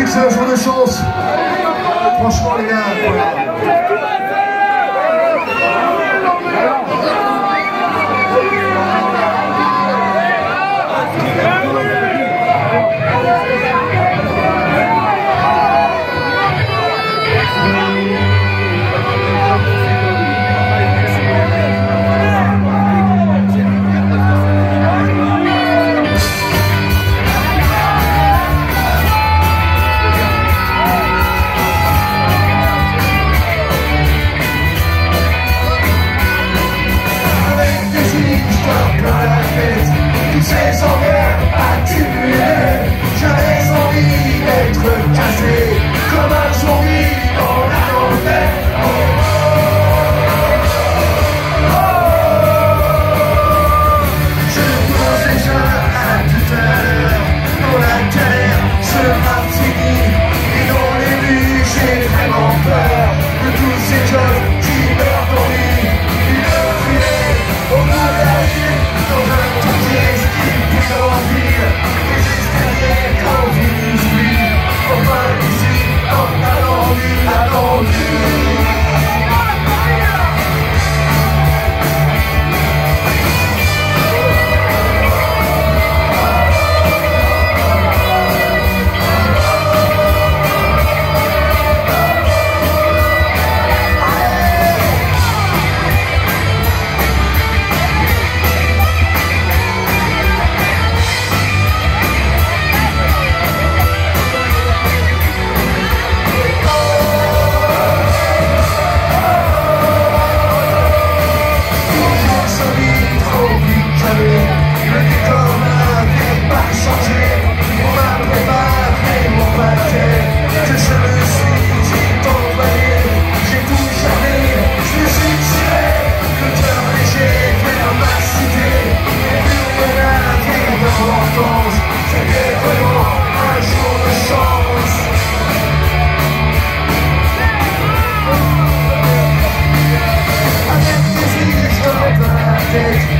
vu que c'est un jour de chance. Franchement, les gars, voilà. message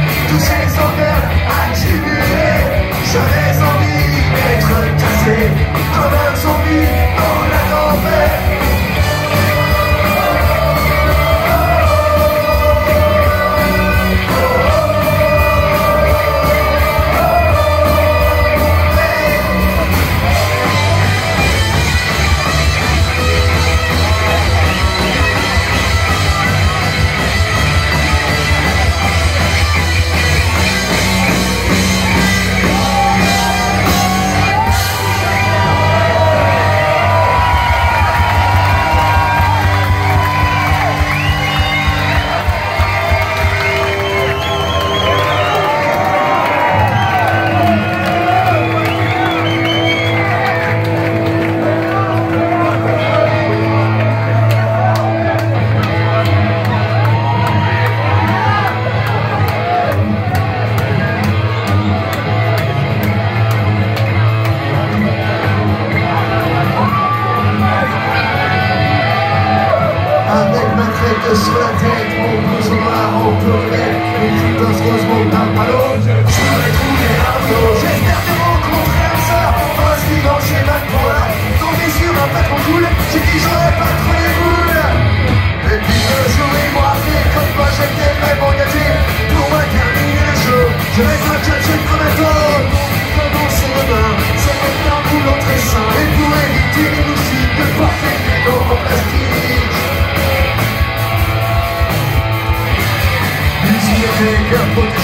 Jeszcze tak mówisz o mało problem Jeśli to skończył nam palące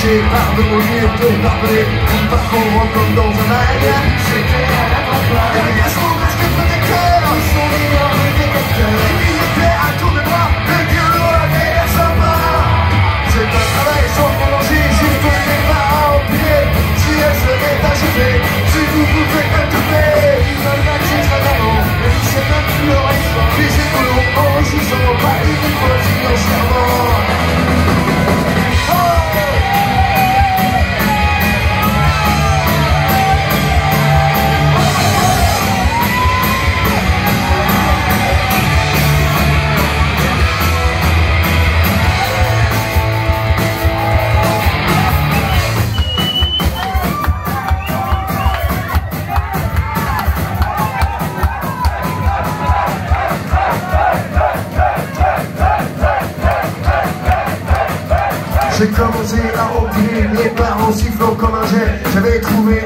J'ai pardonné, on peut parler, on comme dans un magasin, j'étais à la campagne. We.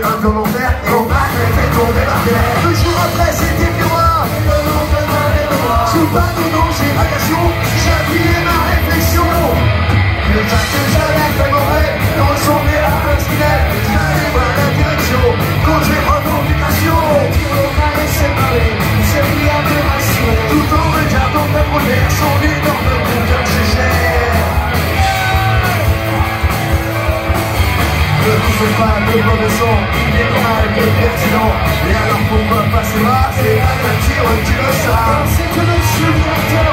「あたちは13」「世界」